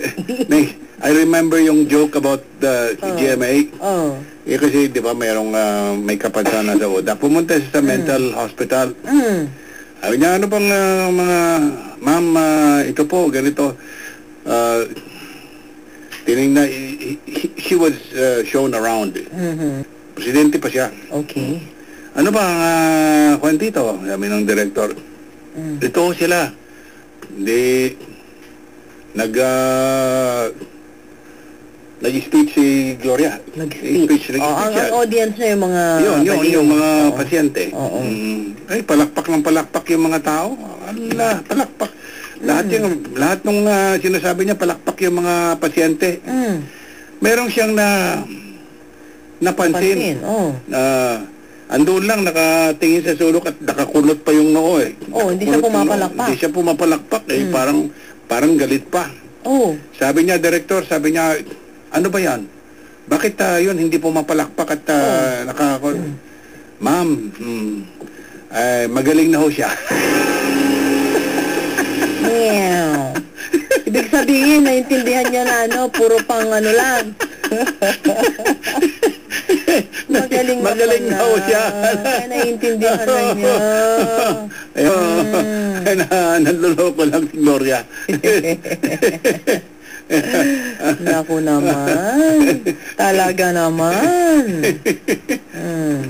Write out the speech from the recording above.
I remember yung joke about the Oh. GMA. Oh. Eh kasi 'di ba mayroong ah, may kapansanan sa UDA. Pumunta siya sa mental hospital. Mm. Sabi niya, ano bang ah, mga, ma'am, ah, ito po, ganito. Uh, tinignan, he, he- she was ah, shown around. Mhm. Presidente pa siya. Okay. Ano ba ang uh, kwan dito? Sabi ng director. Mm. Ito sila. Hindi, nag, ah, nag-speech si Gloria. Nag-speech. nag-speech Oh, ang, ang audience niya yung mga... Yun, yun, yung mga Oo. pasyente. Oo. Mm, ay, palakpak ng palakpak yung mga tao. Ala, palakpak. Lahat Mm. yung, lahat nung ah, sinasabi niya, palakpak yung mga pasyente. Mm. Meron siyang na, napansin. Pansin. Oh. Na, andun lang, nakatingin sa sulok at nakakunot pa yung noo eh. Oh, hindi siya Nakakunot yung noo. pumapalakpak. Hindi siya pumapalakpak eh. Mm. Parang, parang galit pa. Oh. Sabi niya, director, sabi niya, ano ba yan? Bakit ah, yun hindi pumapalakpak at uh, nakaka... Ma'am, hmm, ay, magaling na ho siya. Meow. Ibig sabihin, naintindihan niya na ano, puro pang ano lang. Ho siya. Ay, naiintindihan na niya. Ayun, na, nanluloko lang si Gloria. Naku naman. Talaga naman. Mm.